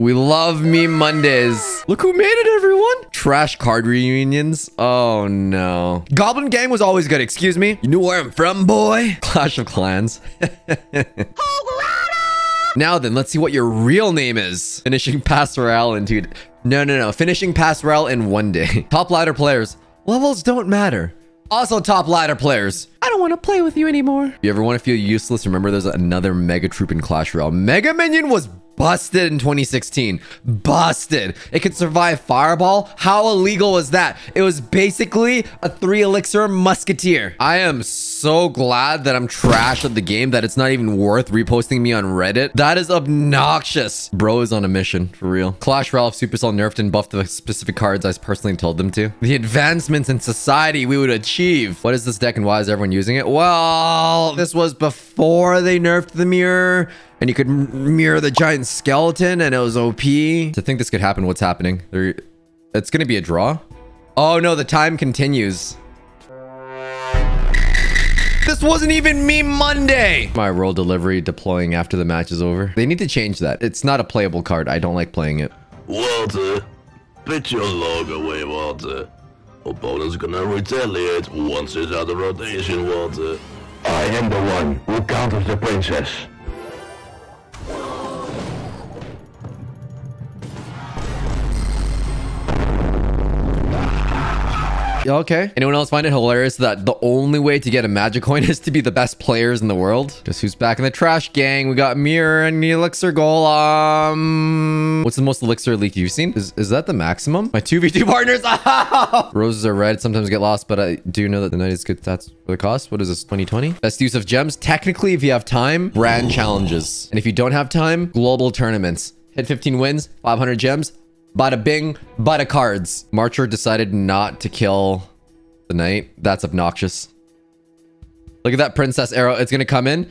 We love meme Mondays. Look who made it, everyone. Trash card reunions. Oh, no. Goblin Gang was always good. Excuse me. You know where I'm from, boy? Clash of Clans. now then, let's see what your real name is. Finishing Pastoral in two... No, no, no. Finishing Pastoral in one day. Top ladder players. Levels don't matter. Also, top ladder players. I don't want to play with you anymore. If you ever want to feel useless, remember there's another Mega Troop in Clash Royale. Mega Minion was busted in 2016. Busted. It could survive Fireball. How illegal was that? It was basically a three elixir musketeer. I am so glad that I'm trash at the game that it's not even worth reposting me on Reddit. That is obnoxious. Bro is on a mission for real. Clash Royale Supercell nerfed and buffed the specific cards I personally told them to. The advancements in society we would achieve. What is this deck and why is everyone using it? Well, this was before they nerfed the mirror and you could mirror the giant skeleton and it was OP. To think this could happen, what's happening? There, it's going to be a draw. Oh no, the time continues. This wasn't even me Monday. My Royal Delivery deploying after the match is over. They need to change that. It's not a playable card. I don't like playing it. Walter, put your log away, Walter. Opponent's gonna retaliate once it's out of rotation, Walter. I am the one who counters the princess. Okay. Anyone else find it hilarious that the only way to get a magic coin is to be the best players in the world? Guess who's back in the trash gang? We got Mirror and Elixir Golem. What's the most Elixir leak you've seen? Is, is that the maximum? My 2v2 partners. Roses are red, sometimes get lost, but I do know that the night is good That's for the cost. What is this, 2020? Best use of gems? Technically, if you have time, grand challenges. And if you don't have time, global tournaments. Hit 15 wins, 500 gems, Bada bing, bada cards. Marcher decided not to kill the knight. That's obnoxious. Look at that princess arrow. It's going to come in.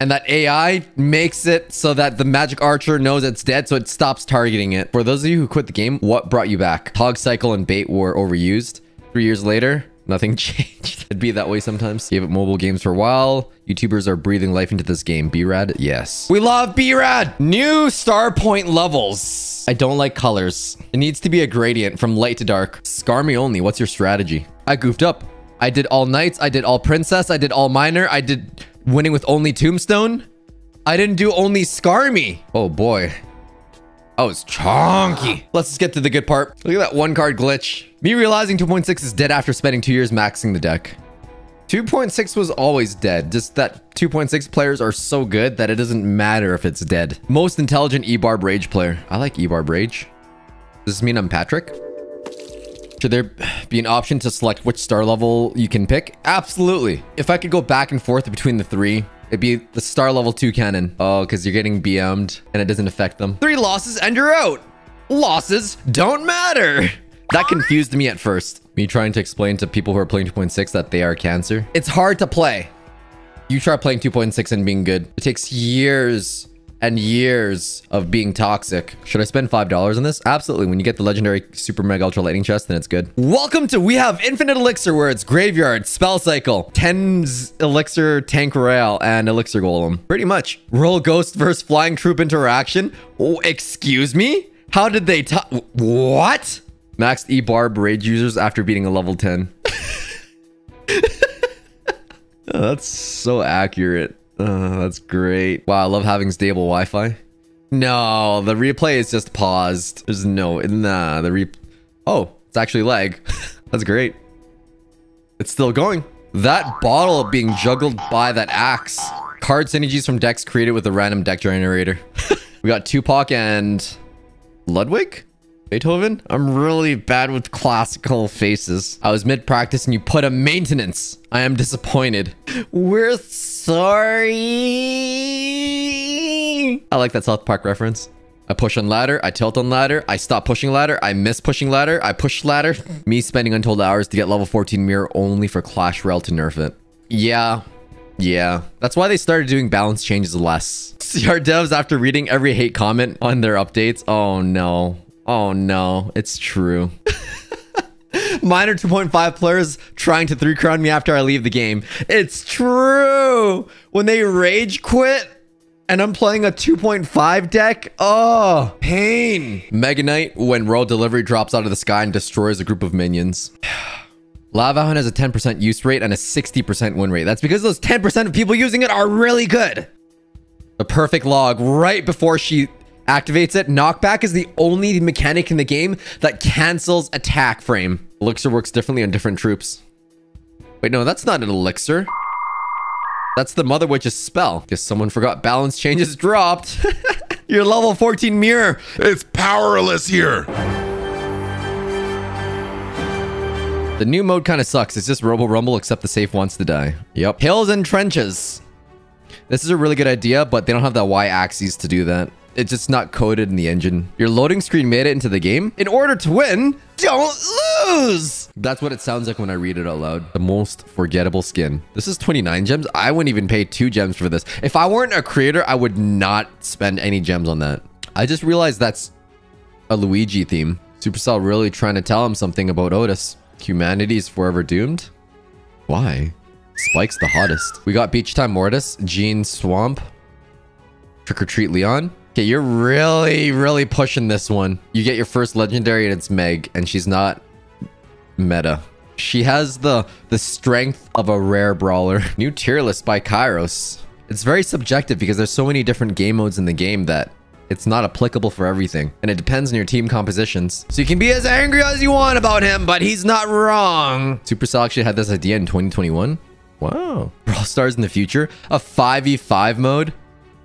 And that AI makes it so that the magic archer knows it's dead, so it stops targeting it. For those of you who quit the game, what brought you back? Hog cycle and bait were overused. Three years later, Nothing changed. It'd be that way sometimes. Gave it mobile games for a while. YouTubers are breathing life into this game. B-Rad? Yes. We love B-Rad! New star point levels. I don't like colors. It needs to be a gradient from light to dark. Skarmy only. What's your strategy? I goofed up. I did all knights. I did all princess. I did all miner. I did winning with only tombstone. I didn't do only Skarmy. Oh boy. Oh, it's chonky. Let's just get to the good part. Look at that one card glitch. Me realizing 2.6 is dead after spending two years maxing the deck. 2.6 was always dead. Just that 2.6 players are so good that it doesn't matter if it's dead. Most intelligent E-Barb Rage player. I like E-Barb Rage. Does this mean I'm Patrick? Should there be an option to select which star level you can pick? Absolutely. If I could go back and forth between the three, It'd be the star level 2 cannon. Oh, because you're getting BM'd and it doesn't affect them. Three losses and you're out. Losses don't matter. That confused me at first. Me trying to explain to people who are playing 2.6 that they are cancer. It's hard to play. You try playing 2.6 and being good. It takes years and years of being toxic. Should I spend $5 on this? Absolutely. When you get the legendary super mega ultra lightning chest, then it's good. Welcome to We Have Infinite Elixir where it's Graveyard, Spell Cycle, 10 Elixir Tank Rail, and Elixir Golem. Pretty much. Royal Ghost versus Flying Troop interaction? Oh, excuse me? How did they? What? Maxed E-Barb Rage users after beating a level 10. oh, that's so accurate. Uh, that's great. Wow, I love having stable Wi-Fi. No, the replay is just paused. There's no, nah, the re... Oh, it's actually lag. that's great. It's still going. That bottle being juggled by that axe. Card synergies from decks created with a random deck generator. we got Tupac and Ludwig? Beethoven? I'm really bad with classical faces. I was mid-practice and you put a maintenance. I am disappointed. We're sorry. I like that South Park reference. I push on ladder, I tilt on ladder, I stop pushing ladder, I miss pushing ladder, I push ladder. Me spending untold hours to get level 14 mirror only for Clash Royale to nerf it. Yeah, yeah, that's why they started doing balance changes less. CR devs after reading every hate comment on their updates. Oh no. Oh no, it's true. Miner 2.5 players trying to three crown me after I leave the game. It's true. When they rage quit and I'm playing a 2.5 deck. Oh, pain. Mega Knight when Royal Delivery drops out of the sky and destroys a group of minions. Lava Hound has a 10% use rate and a 60% win rate. That's because those 10% of people using it are really good. The perfect log right before she activates it. Knockback is the only mechanic in the game that cancels attack frame. Elixir works differently on different troops. Wait, no, that's not an elixir. That's the Mother Witch's spell. Guess someone forgot balance changes dropped. Your level 14 mirror. It's powerless here. The new mode kind of sucks. It's just Robo Rumble, except the safe wants to die. Yep. Hills and trenches. This is a really good idea, but they don't have the Y axes to do that. It's just not coded in the engine. Your loading screen made it into the game. In order to win, don't lose. That's what it sounds like when I read it out loud. The most forgettable skin. This is 29 gems. I wouldn't even pay two gems for this. If I weren't a creator, I would not spend any gems on that. I just realized that's a Luigi theme. Supercell really trying to tell him something about Otis. Humanity is forever doomed? Why? Spike's the hottest. We got Beach Time Mortis, Gene Swamp, Trick or Treat Leon. Okay, you're really, really pushing this one. You get your first legendary and it's Meg, and she's not meta. She has the the strength of a rare brawler. New tier list by Kairos. It's very subjective because there's so many different game modes in the game that it's not applicable for everything. And it depends on your team compositions. So you can be as angry as you want about him, but he's not wrong. Supercell actually had this idea in 2021. Wow. Brawl Stars in the future. A 5v5 mode.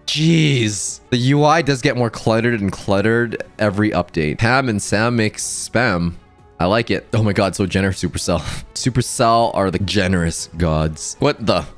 Jeez. The UI does get more cluttered and cluttered every update. Pam and Sam makes spam. I like it. Oh my god, so generous Supercell. Supercell are the generous gods. What the?